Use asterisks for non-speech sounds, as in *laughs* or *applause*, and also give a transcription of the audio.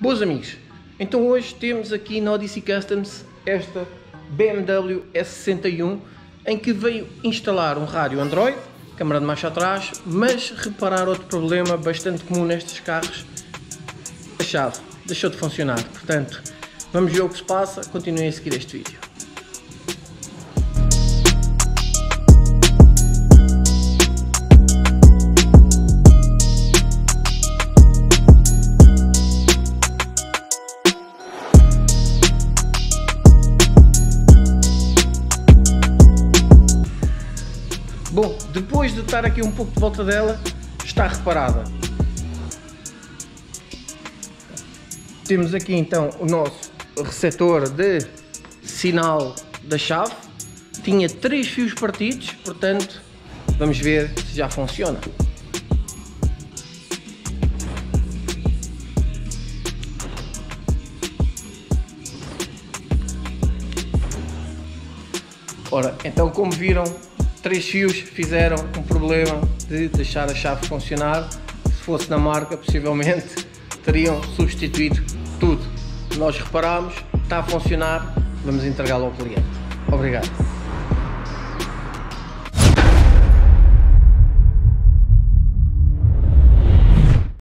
Boas amigos, então hoje temos aqui na Odyssey Customs esta BMW S61 em que veio instalar um rádio Android, câmara de marcha atrás, mas reparar outro problema bastante comum nestes carros, a chave deixou de funcionar, portanto vamos ver o que se passa, continuem a seguir este vídeo. Bom, depois de estar aqui um pouco de volta dela, está reparada. Temos aqui então o nosso receptor de sinal da chave. Tinha três fios partidos, portanto, vamos ver se já funciona. Ora, então como viram, três fios fizeram um problema de deixar a chave funcionar. Se fosse na marca, possivelmente *laughs* teriam substituído tudo. Nós reparamos, está a funcionar, vamos entregá-lo ao cliente. Obrigado.